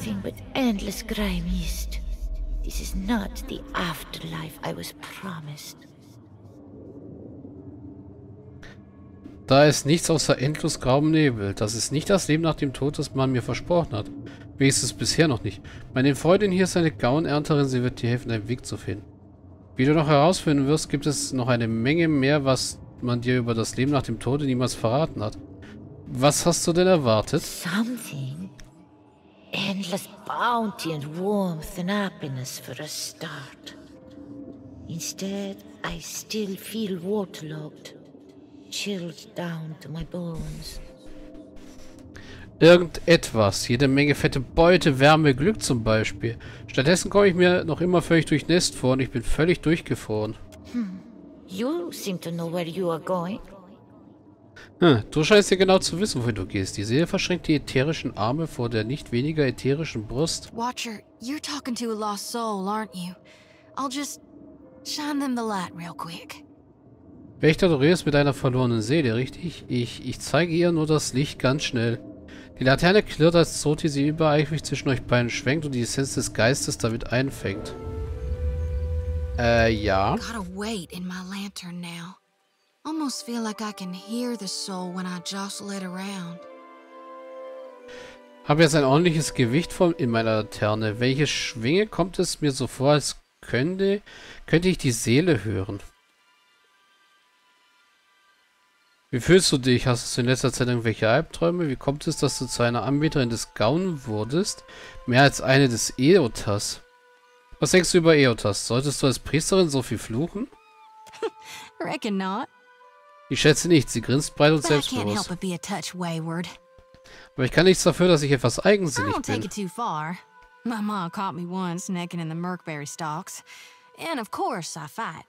nothing but endless grey mist. This is not the afterlife I was promised. Da ist nichts außer endlos grauem Nebel. Das ist nicht das Leben nach dem Tod, das man mir versprochen hat. Wenigstens bisher noch nicht. Meine Freundin hier ist eine Gauernernterin, sie wird dir helfen, einen Weg zu finden. Wie du noch herausfinden wirst, gibt es noch eine Menge mehr, was man dir über das Leben nach dem Tode niemals verraten hat. Was hast du denn erwartet? Something. Endless bounty and warmth and happiness for a start. Instead, I still feel waterlogged. chilled down to my bones. Irgendetwas. Jede Menge fette Beute, Wärme, Glück zum Beispiel. Stattdessen komme ich mir noch immer völlig durchnässt vor und ich bin völlig durchgefroren. Hm. You seem to know where you are going. Hm, du scheinst ja genau zu wissen, wohin du gehst. Die Seele verschränkt die ätherischen Arme vor der nicht weniger ätherischen Brust. Watcher, you're talking to a lost soul, aren't you? I'll just shine them the light real quick. Wächter, du redest mit einer verlorenen Seele, richtig? Ich, ich zeige ihr nur das Licht ganz schnell. Die Laterne klirrt, als Zoti sie übereifrig zwischen euch beiden schwenkt und die Essenz des Geistes damit einfängt. Äh, ja. Gotta wait in my lantern now. Almost feel like I can hear the soul when I jostle it around. Habe jetzt ein ordentliches Gewicht von in meiner Laterne. Welche Schwinge kommt es mir so vor, als könnte, könnte ich die Seele hören? Wie fühlst du dich? Hast du in letzter Zeit irgendwelche Albträume? Wie kommt es, dass du zu einer Anbieterin des Gaun wurdest? Mehr als eine des Eotas. Was denkst du über Eotas? Solltest du als Priesterin so viel fluchen? Reckon not. Ich schätze nicht. Sie grinst breit und selbstbewusst. Aber ich kann nichts dafür, dass ich etwas eigensinnig bin. My mom caught me once necking in the Merkberry stalks. And of course I fight.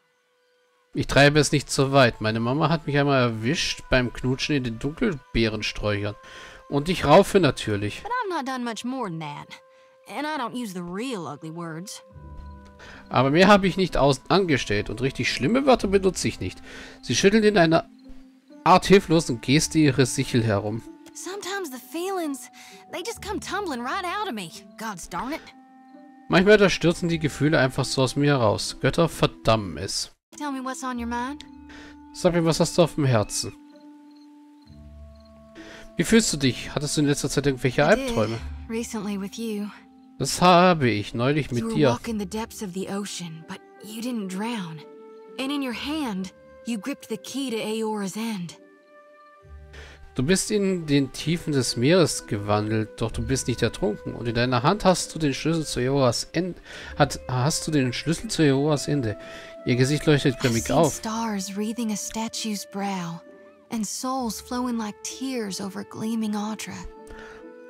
Ich treibe es nicht so weit. Meine Mama hat mich einmal erwischt beim Knutschen in den Dunkelbeerensträuchern. Und ich raufe natürlich. Aber mehr habe ich nicht aus angestellt und richtig schlimme Wörter benutze ich nicht. Sie schüttelt in einer Art hilflosen Geste ihre Sichel herum. Manchmal da stürzen die Gefühle einfach so aus mir heraus. Götter verdammen es. Sag mir, was hast du auf dem Herzen? Wie fühlst du dich? Hattest du in letzter Zeit irgendwelche Albträume? Das habe ich neulich mit dir. Du bist in den Tiefen des Meeres gewandelt, doch du bist nicht ertrunken. Und in deiner Hand hast du den Schlüssel zu Jehovas Ende. Hat, hast du den Schlüssel zu Jehovas Ende. Ihr Gesicht leuchtet grimmig auf. Stars wreathing a statue's brow and souls flowing like tears over gleaming Audra.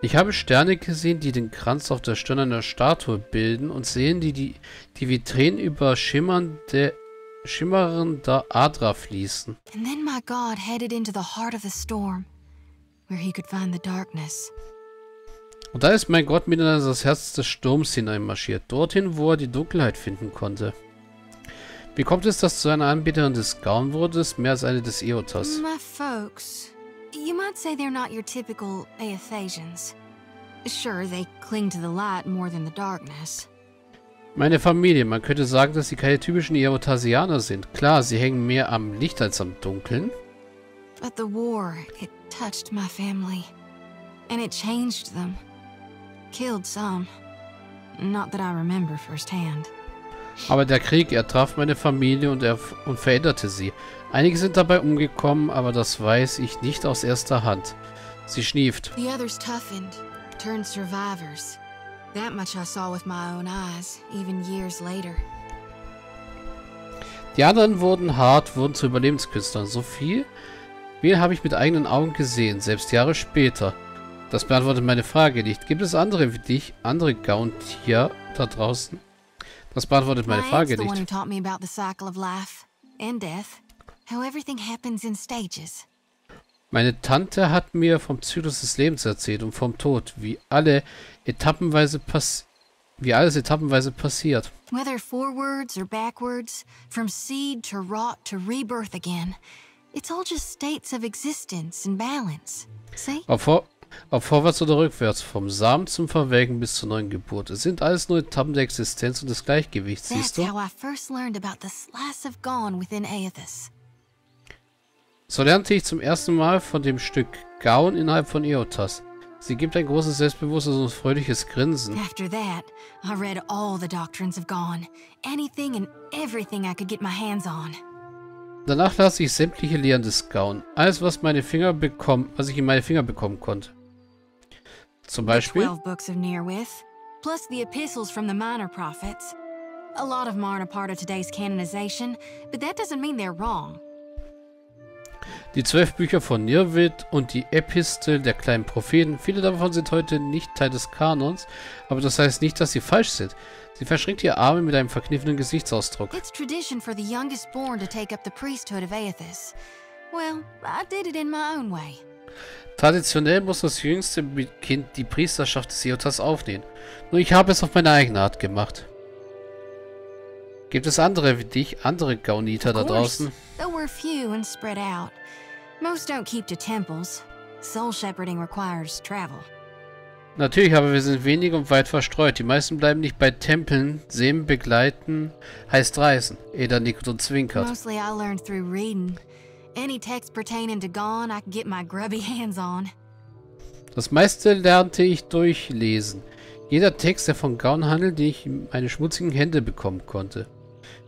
Ich habe Sterne gesehen, die den Kranz auf der Stirn einer Statue bilden und sehen, die die, die wie Tränen über schimmernde, schimmernder Adra fließen. And then my God headed into the heart of the storm, where he could find the darkness. Und da ist mein Gott mit in das Herz des Sturms hineinmarschiert, dorthin, wo er die Dunkelheit finden konnte. Wie kommt es, dass du eine Anbieterin des Gaun wurdest, mehr als eine des Eotas? My folks, you might say they're not your typical Aethasians. Sure, they cling to the light more than the darkness. Meine Familie, man könnte sagen, dass sie keine typischen Eotasianer sind. Klar, sie hängen mehr am Licht als am Dunkeln. But the war, it touched my family. And it changed them. Killed some. Not that I remember firsthand. Aber der Krieg, er traf meine Familie und, er, und veränderte sie. Einige sind dabei umgekommen, aber das weiß ich nicht aus erster Hand. Sie schnieft. The others toughened, turned survivors. That much I saw with my own eyes, even years later. Die anderen wurden hart, wurden zu Überlebenskünstlern. So viel? Wen habe ich mit eigenen Augen gesehen, selbst Jahre später? Das beantwortet meine Frage nicht. Gibt es andere wie dich, andere Gauntier da draußen? Das beantwortet meine Frage nicht. Meine Tante hat mir vom Zyklus des Lebens erzählt und vom Tod, wie alle etappenweise pass wie alles etappenweise passiert. Whether forwards or backwards, from seed to rot to rebirth again, it's all just states of existence and balance. See? Ob, vor Ob vorwärts oder rückwärts, vom Samen zum Verwelken bis zur neuen Geburt. Es sind alles nur Etappen der Existenz und des Gleichgewichts, siehst du? So lernte ich zum ersten Mal von dem Stück Gaun innerhalb von Eotas. Sie gibt ein großes Selbstbewusstes und fröhliches Grinsen. After that, I read all the doctrines of gone. Anything and everything I could get my hands on. Danach las ich sämtliche Lehren des Gaun. Alles, was meine Finger bekommen, was ich in meine Finger bekommen konnte. Zum Beispiel 12 books of Nearwith, plus the epistles from the minor prophets. A lot of them aren't a part of today's canonization, but that doesn't mean they're wrong. die zwölf Bücher von Nirvid und die Epistel der kleinen Propheten. Viele davon sind heute nicht Teil des Kanons, aber das heißt nicht, dass sie falsch sind. Sie verschränkt ihre Arme mit einem verkniffenen Gesichtsausdruck. It's tradition for the youngest born to take up the priesthood of Aethys. Well, I did it in my own way. Traditionell muss das jüngste Kind die Priesterschaft des Iotas aufnehmen. Nur ich habe es auf meine eigene Art gemacht. Gibt es andere wie dich, andere Gauniter da draußen? Though we're few and spread out. Most don't keep to temples. Soul shepherding requires travel. Natürlich, aber wir sind wenig und weit verstreut. Die meisten bleiben nicht bei Tempeln. Sehen, begleiten, heißt reisen. Eda nickt und zwinkert. Mostly I learned through reading. Any text pertaining to gone I can get my grubby hands on. Das meiste lernte ich durch Lesen. Jeder Text, der von Gaun handelt, den ich in meine schmutzigen Hände bekommen konnte.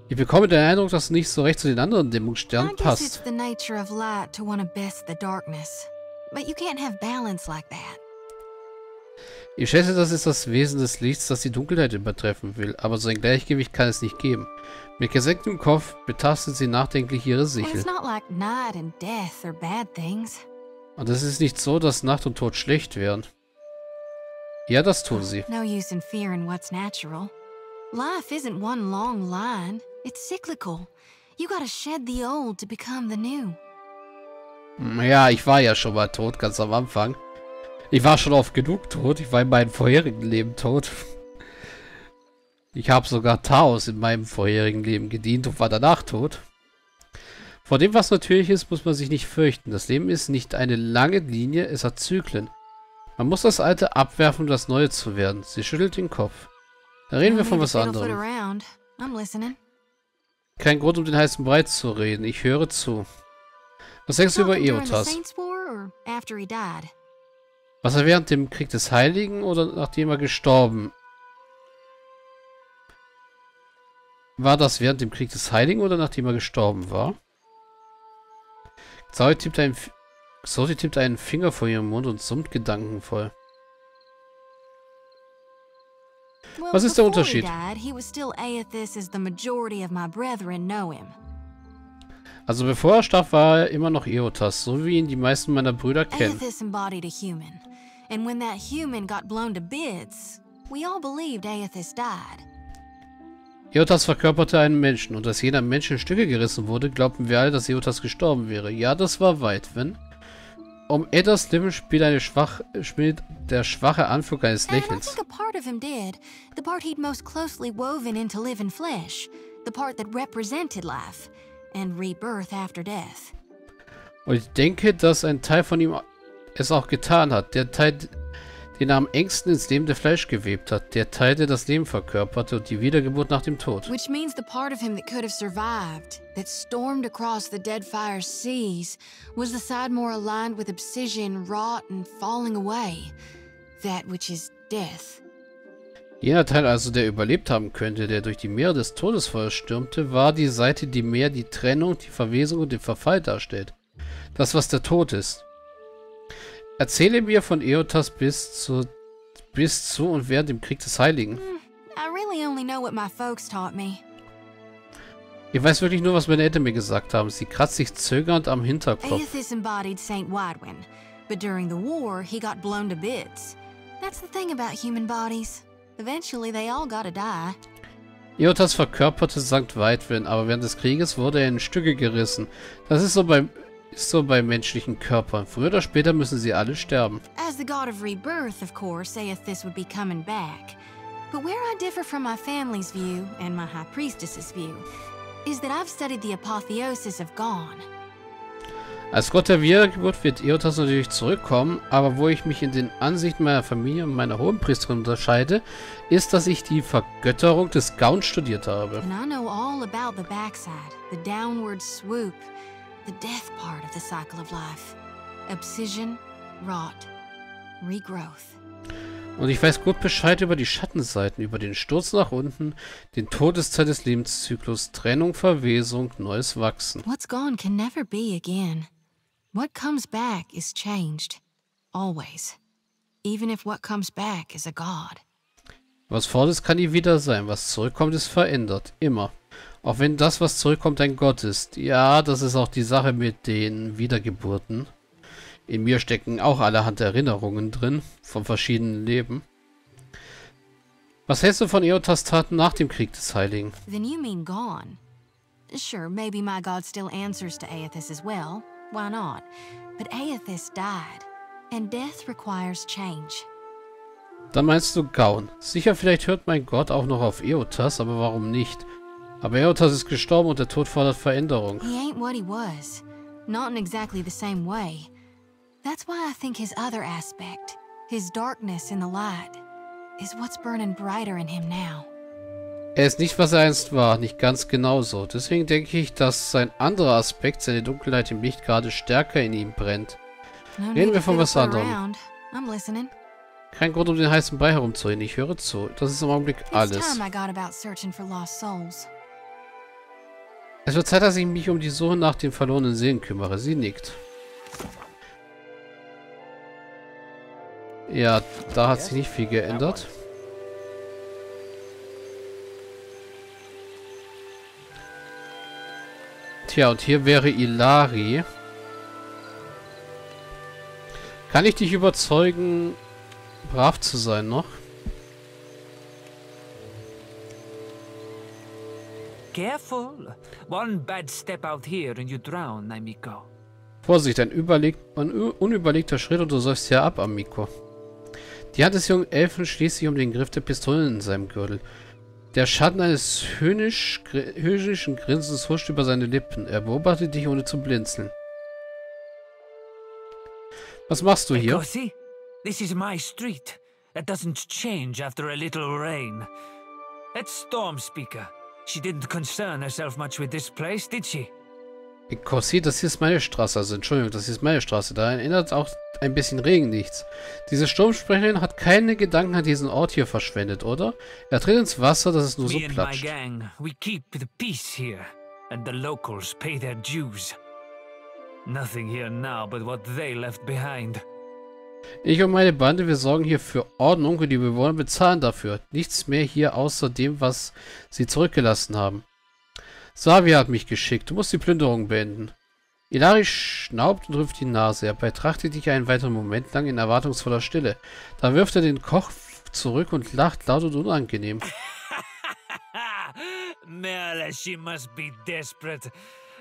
Ich bekomme den Eindruck, dass es nicht so recht zu den anderen I Dämmerungssternen guess it's passt. the nature of light to want to best the darkness. But you can't have balance like that. Ich schätze, das ist das Wesen des Lichts, das die Dunkelheit übertreffen will, aber so ein Gleichgewicht kann es nicht geben. Mit gesenktem Kopf betastet sie nachdenklich ihre Sichel. Und es ist nicht so, dass Nacht und Tod schlecht wären. Ja, das tun sie. No use in fearing what's natural. Life isn't one long line, it's cyclical. You gotta shed the old to become the new. Ja, ich war ja schon mal tot, ganz am Anfang. Ich war schon oft genug tot. Ich war in meinem vorherigen Leben tot. Ich habe sogar Taos in meinem vorherigen Leben gedient und war danach tot. Vor dem, was natürlich ist, muss man sich nicht fürchten. Das Leben ist nicht eine lange Linie, es hat Zyklen. Man muss das Alte abwerfen, um das Neue zu werden. Sie schüttelt den Kopf. Da reden wir von was anderem. Kein Grund, um den heißen Brei zu reden. Ich höre zu. Was denkst du über Eotas? Was er während dem Krieg des Heiligen oder nachdem er gestorben? War das während dem Krieg des Heiligen oder nachdem er gestorben war? Zoe tippt einen, Zoe tippt einen Finger vor ihrem Mund und summt gedankenvoll. Was ist der Unterschied? Also bevor er starb, war er immer noch Eotas, so wie ihn die meisten meiner Brüder kennen. And when that human got blown to bits, we all believed Aethys died. Eotas verkörperte einen Menschen und als jener Mensch in Stücke gerissen wurde, glaubten wir alle, dass Eotas gestorben wäre. Ja, das war weit, wenn... Um Eddas Lippen spielt, eine schwach, spielt der schwache Anflug eines And I Lächelns. think a part of him did. The part he'd most closely woven into living flesh. The part that represented life. And rebirth after death. Und ich denke, dass ein Teil von ihm es auch getan hat. Der Teil, den er am engsten ins lebende Fleisch gewebt hat. Der Teil, der das Leben verkörperte und die Wiedergeburt nach dem Tod. Which means the part of him that could have survived, that stormed across the dead fire's seas, was the side more aligned with obsidian, rot, and falling away. That which is death. Jener Teil also, der überlebt haben könnte, der durch die Meere des Todesfeuers stürmte, war die Seite, die mehr die Trennung, die Verwesung und den Verfall darstellt. Das, was der Tod ist. Erzähle mir von Eotas bis zu, bis zu und während dem Krieg des Heiligen. Me. Ich weiß wirklich nur, was meine Eltern mir gesagt haben. Sie kratzt sich zögernd am Hinterkopf. Aethys embodied Saint Widwin, but during the war, he got blown to bits. That's the thing about human bodies. Eventually, they all gotta die. Eotas verkörperte Sankt Weidwin, aber während des Krieges wurde er in Stücke gerissen. Das ist so bei, ist so bei menschlichen Körpern. Früher oder später müssen sie alle sterben. As the god of rebirth, of course, Aethys would be coming back. But where I differ from my family's view, and my high priestess's view, is that I've studied the apotheosis of Gone. Als Gott der Wiedergeburt wird Eotas natürlich zurückkommen, aber wo ich mich in den Ansichten meiner Familie und meiner Hohenpriesterin unterscheide, ist, dass ich die Vergötterung des Gaun studiert habe. And I know all about the backside, the downward swoop, the death part of the cycle of life. Obsession, rot, regrowth. Und ich weiß gut Bescheid über die Schattenseiten, über den Sturz nach unten, den Todeszeit des Lebenszyklus, Trennung, Verwesung, neues Wachsen. What's gone can never be again. What comes back is changed. Always. Even if what comes back is a god. Was fort ist, kann nie wieder sein. Was zurückkommt, ist verändert. Immer. Auch wenn das, was zurückkommt, ein Gott ist. Ja, das ist auch die Sache mit den Wiedergeburten. In mir stecken auch allerhand Erinnerungen drin, von verschiedenen Leben. Was hältst du von Eotas Taten nach dem Krieg des Heiligen? Then you mean gone. Sure, maybe my god still answers to Aethys as well. Why not? But Aethys died, and death requires change. Dann meinst du Gaun. Sicher, vielleicht hört mein Gott auch noch auf Eotas, aber warum nicht? Aber Eotas ist gestorben und der Tod fordert Veränderung. He ain't what he was. Not in exactly the same way. That's why I think his other aspect, his darkness in the light, is what's burning brighter in him now. Er ist nicht, was er einst war, nicht ganz genauso. Deswegen denke ich, dass sein anderer Aspekt, seine Dunkelheit im Licht, gerade stärker in ihm brennt. Reden wir von was anderem. Kein Grund, um den heißen Brei herumzureden. Ich höre zu. Das ist im Augenblick alles. Es wird Zeit, dass ich mich um die Suche nach den verlorenen Seelen kümmere. Sie nickt. Ja, da hat sich nicht viel geändert. Tja, und hier wäre Ilari. Kann ich dich überzeugen, brav zu sein noch? Careful. One bad step out here and you drown, Naimiko. Vorsicht, ein, überleg ein unüberlegter Schritt und du säufst hier ab, Amico. Die Hand des jungen Elfen schließt sich um den Griff der Pistole in seinem Gürtel. Der Schatten eines höhnisch, höhnischen Grinsens huscht über seine Lippen. Er beobachtet dich, ohne zu blinzeln. Was machst du hier? Ecosi, this is my street. That doesn't change after a little rain. That storm speaker. She didn't concern herself much with this place, did she? Kossi, das hier ist meine Straße. Also, Entschuldigung, das hier ist meine Straße. Da erinnert auch ein bisschen Regen nichts. Diese Sturmsprecherin hat keine Gedanken an diesen Ort hier verschwendet, oder? Er tritt ins Wasser, dass es nur so platscht. gang, we keep the peace here, and the locals pay their dues. Nothing here now but what they left behind. Ich und meine Bande, wir sorgen hier für Ordnung und die Bewohner bezahlen dafür. Nichts mehr hier außer dem, was sie zurückgelassen haben. Savia hat mich geschickt. Du musst die Plünderung beenden. Ilari schnaubt und rümpft die Nase. Er betrachtet dich einen weiteren Moment lang in erwartungsvoller Stille. Dann wirft er den Koch zurück und lacht laut und unangenehm. Merle, she must be desperate.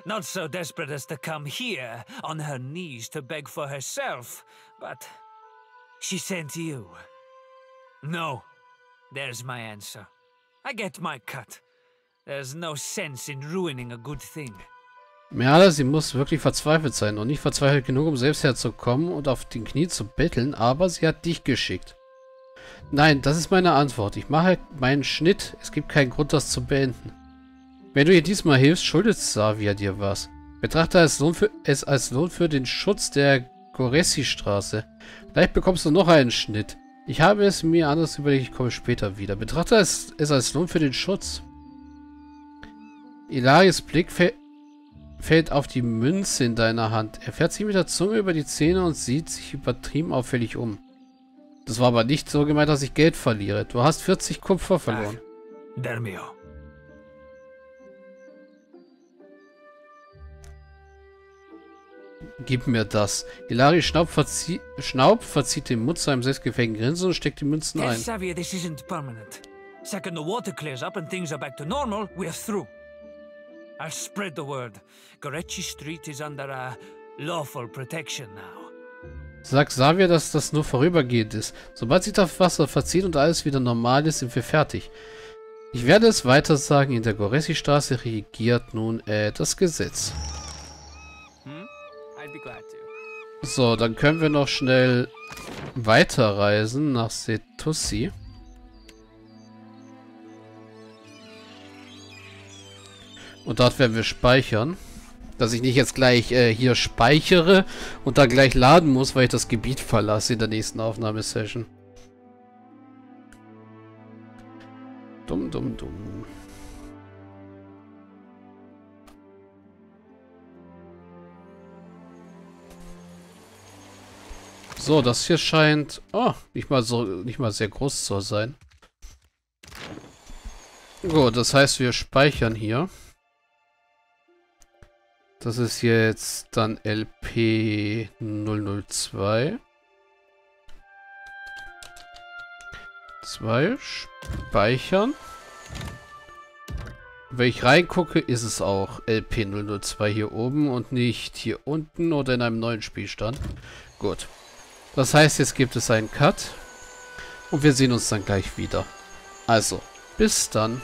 Not so desperate as to come here on her knees to beg for herself, but she sent you. No, there's my answer. I get my cut. There's no sense in ruining a good thing. Merle, sie muss wirklich verzweifelt sein und nicht verzweifelt genug, um selbst herzukommen und auf den Knie zu betteln, aber sie hat dich geschickt. Nein, das ist meine Antwort. Ich mache meinen Schnitt. Es gibt keinen Grund, das zu beenden. Wenn du ihr diesmal hilfst, schuldet Savia dir was. Betrachte es, Lohn für, es als Lohn für den Schutz der Goressi-Straße. Vielleicht bekommst du noch einen Schnitt. Ich habe es mir anders überlegt, ich komme später wieder. Betrachte es, es als Lohn für den Schutz. Ilaris Blick fällt auf die Münze in deiner Hand. Er fährt sich mit der Zunge über die Zähne und sieht sich übertrieben auffällig um. Das war aber nicht so gemeint, dass ich Geld verliere. Du hast 40 Kupfer verloren. Dermio. Gib mir das. Hilari Schnaub, verzie Schnaub verzieht den Mund zu einem selbstgefälligen Grinsen und steckt die Münzen ein. Xavier this isn't permanent. Second the water clears up and things are back to normal, we're through. I'll spread the word. Gorechi Street is under uh, lawful protection now. Sag Xavier, dass das nur vorübergehend ist. Sobald sich das Wasser verzieht und alles wieder normal ist, sind wir fertig. Ich werde es weiter sagen, in der Goressi-Straße regiert nun äh, das Gesetz. So, dann können wir noch schnell weiterreisen nach Setussi. Und dort werden wir speichern. Dass ich nicht jetzt gleich äh, hier speichere und dann gleich laden muss, weil ich das Gebiet verlasse in der nächsten Aufnahmesession. Dumm, dumm, dumm. So, das hier scheint oh, nicht mal so nicht mal sehr groß zu sein. Gut, das heißt, wir speichern hier. Das ist jetzt dann LP 002. 2 speichern. Wenn ich reingucke, ist es auch LP 002 hier oben und nicht hier unten oder in einem neuen Spielstand. Gut. Das heißt, jetzt gibt es einen Cut. Und wir sehen uns dann gleich wieder. Also, bis dann.